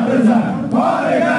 Partisan, Partisan.